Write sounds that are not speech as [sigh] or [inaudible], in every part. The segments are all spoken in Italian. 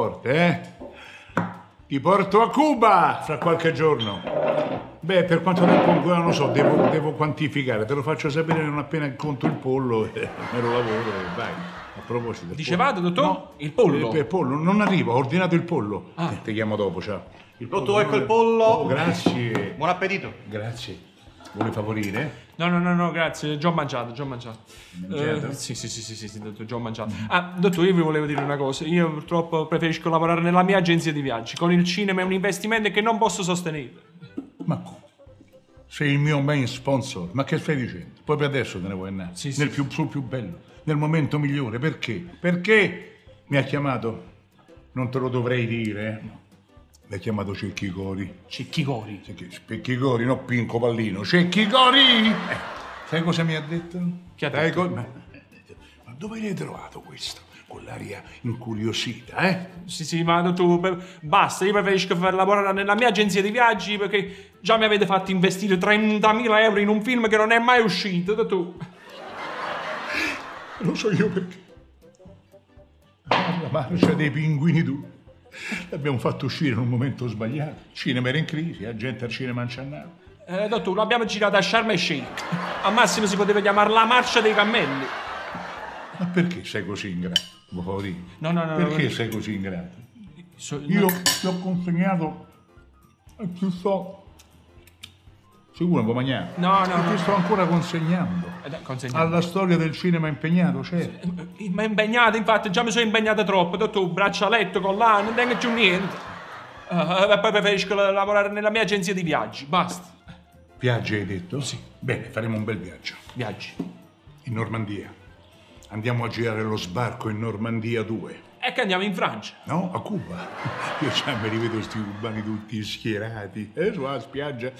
forte, eh? Ti porto a Cuba fra qualche giorno. Beh, per quanto tempo ancora non lo so, devo, devo quantificare. Te lo faccio sapere non appena conto il pollo, eh, [laughs] me lo lavoro e vai. A proposito. Dicevate, pollo. dottor? Il pollo? Eh, il pollo, non arrivo, ho ordinato il pollo. Ah. Eh, ti chiamo dopo, ciao. Il Dottor, ecco il pollo. Oh, grazie. Buon appetito. Grazie. Vuole favorire? No, no, no, no, grazie, già ho mangiato, già ho mangiato. Mangiato? Eh, sì, sì, sì, sì, sì, sì, dottor, già ho mangiato. Ah, dottore, io vi volevo dire una cosa. Io purtroppo preferisco lavorare nella mia agenzia di viaggi. Con il cinema è un investimento che non posso sostenere. Ma come? Sei il mio main sponsor, ma che stai dicendo? Proprio adesso te ne vuoi andare? Sì, sì, nel più, sul più bello, nel momento migliore, perché? Perché mi ha chiamato? Non te lo dovrei dire, eh? Mi ha chiamato Cecchicori. Cecchicori. Cecchicori, no Pinco Pallino. Cecchicori! Eh, sai cosa mi ha detto? Che ha detto? co- ma, ma dove l'hai trovato questo? Con l'aria incuriosita, eh? Sì, sì, ma dottore, per- basta, io preferisco far lavorare nella mia agenzia di viaggi perché già mi avete fatto investire 30.000 euro in un film che non è mai uscito, dottore. Lo so io perché. La marcia dei pinguini tu. [laughs] L'abbiamo fatto uscire in un momento sbagliato. Il cinema era in crisi, la gente al cinema non ci andava. Eh, dottore, l'abbiamo girato a Sharm el Sheikh. Al massimo si poteva chiamare la marcia dei cammelli. Ma perché sei così ingrato? Favorire? No, no, no, Perché no. sei così ingrato? So- Io ti ho consegnato e ti sto... Sicuro non può mangiare? No, no, E no. Ti sto ancora consegnando. Eh, dai, consegniamo. Alla storia del cinema impegnato, certo. Ma impegnato, infatti, già mi sono impegnato troppo, dottore, braccialetto, collane, non tengo più niente. E poi preferisco la- lavorare nella mia agenzia di viaggi, basta. Viaggi hai detto? Sì. Bene, faremo un bel viaggio. Viaggi. In Normandia. Andiamo a girare lo sbarco in Normandia 2. E che andiamo in Francia. No, a Cuba. [laughs] Io già mi rivedo questi cubani tutti schierati, eh, sulla spiaggia,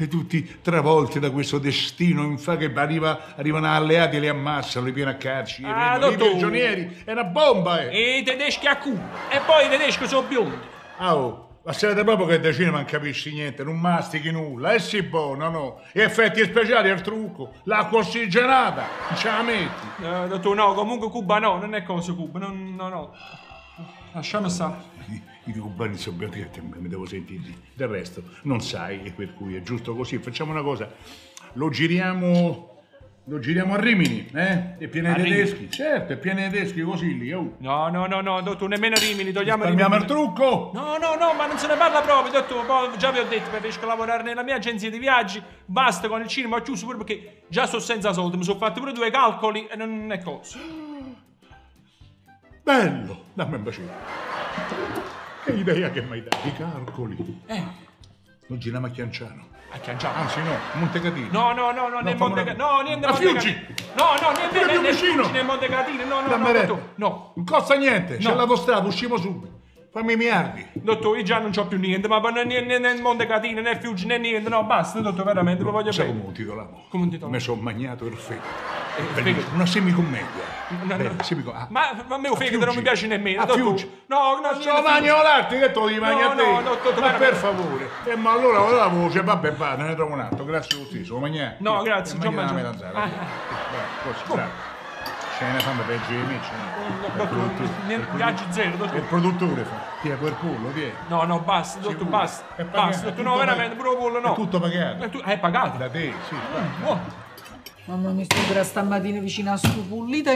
e tutti travolti da questo destino infa che arriva, arrivano alleati e li ammassano, li pieno a carci, li Ah, i prigionieri. È una bomba, eh! E i tedeschi a Cuba. E poi i tedeschi sono biondi. Ah, oh, ma sapete proprio che da cinema non capisci niente, non mastichi nulla, eh sì, buono, no? Gli effetti speciali è il trucco, l'acqua ossigenata, non ce la metti. Eh, dottore, no, comunque Cuba no, non è cosa Cuba, no, no, no. Lasciamo stare. I, cubani sono praticamente mi devo sentire. Del resto, non sai, e per cui è giusto così. Facciamo una cosa, lo giriamo. Lo giriamo a Rimini, eh? È pieno di tedeschi. Certo, è pieno di tedeschi così lì, oh. No, no, no, no, dottore, nemmeno Rimini, togliamo Rimini. al trucco! No, no, no, ma non se ne parla proprio, dottore. Poi già vi ho detto, preferisco lavorare nella mia agenzia di viaggi. Basta con il cinema, ho chiuso pure perché già sono senza soldi. Mi sono fatti pure due calcoli e non è cosa. Bello! Dammi un bacino. Che idea che mi hai dato, i calcoli. Eh, Non giriamo a Chianciano. a Chianciano. Anzi no, Montecatino. No, no, no, no, nel fammi Monte una- No, niente A Monte Fiuggi! Catino. No, no, niente nel vicino! Fiuggi, nel Monte Catino. No, no, no, dottore. No, Non costa niente, c'è No. l'autostrada, usciamo subito. Fammi i miliardi. dottore, io già non c'ho più niente, ma né, né, né, né Monte Catino, né Fiuggi, né niente. No, basta, dottore, veramente, lo voglio Sai bene. come lo titolavo? Come un titolo? Mi sono magnato il fegato. Eh. Una semicommedia. No, no. Bella, semico- ah, Ma a me a fegato non mi piace nemmeno. A. Fiuggi. No, no, Ma Fiuggi. mangi l'arte che devi mangiare No, a te. no, no, dottore, ma per favore. Eh, ma allora ora la voce, vabbè, va, ne trovo un altro. Grazie lo stesso, lo mangiare. No, grazie, Eh, mangiato. la melanzana. Bravo, così, bravo. Ce ne fanno peggio di me. niente, viaggi zero, dottore. Il produttore fa. Ti è quel pollo, ti è. No, no, basta, dottore, basta. Basta, no, veramente, pure pollo no. È tutto pagato. Eh, tu- È pagato. Da te, sì. Oh. Mamma mi sto stamattina vicino a sto pullita